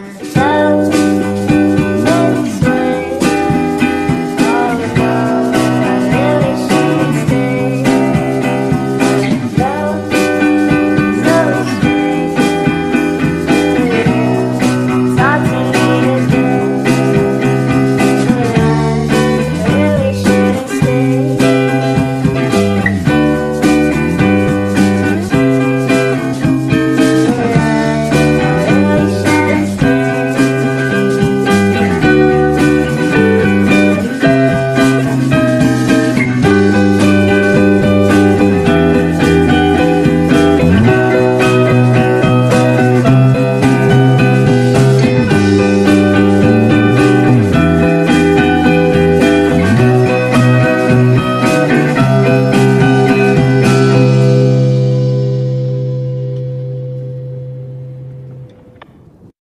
time.